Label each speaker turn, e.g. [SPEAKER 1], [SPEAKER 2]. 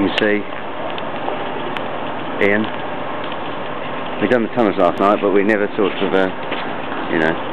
[SPEAKER 1] you can see, Ian. We done the tunnels last night, but we never sort of, uh, you know,